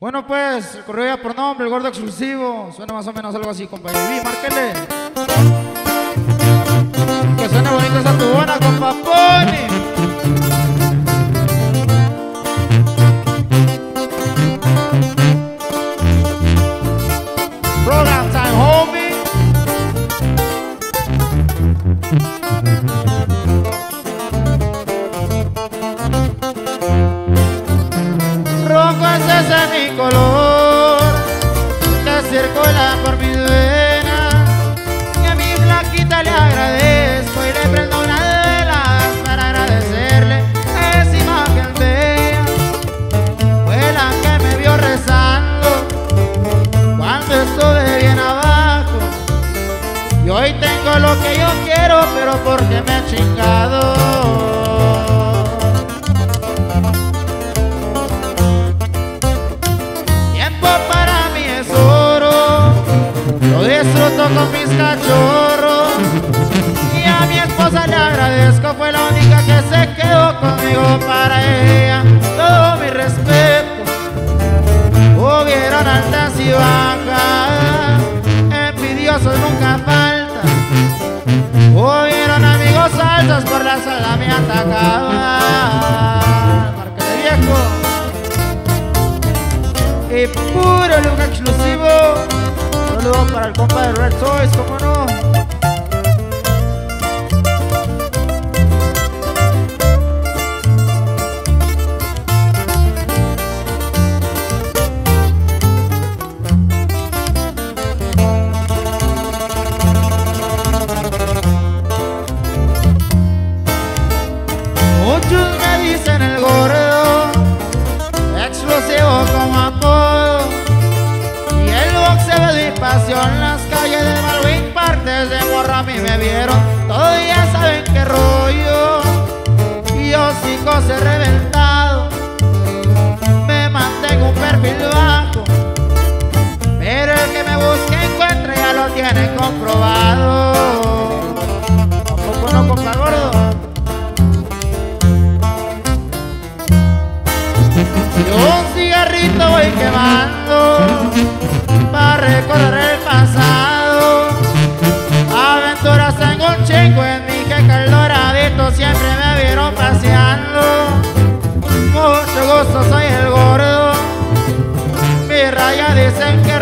Bueno, pues, el correo ya por nombre, el gordo exclusivo. Suena más o menos algo así, compañero. Y márquele. Que suene bonito esa tubona, compa Pony. Program Rojo es mi color. Que circula por mis lo disfruto con mis cachorros. Y a mi esposa le agradezco, fue la única que se quedó conmigo para ella. Todo mi respeto, hubieron altas y bajas, envidiosos nunca faltan. Hubieron amigos altos por la sala me atacaban. Para el compa de Red Toys, como no. Pasión las calles de Malvin partes de morra a mí me vieron. Todos ya saben qué rollo. Yo sin he reventado. Me mantengo un perfil bajo. Pero el que me busque encuentre ya lo tiene comprobado. ¿Tampoco no tengo un chingo en mi que el doradito siempre me vieron paseando. Mucho gusto, soy el gordo. Mi raya dicen que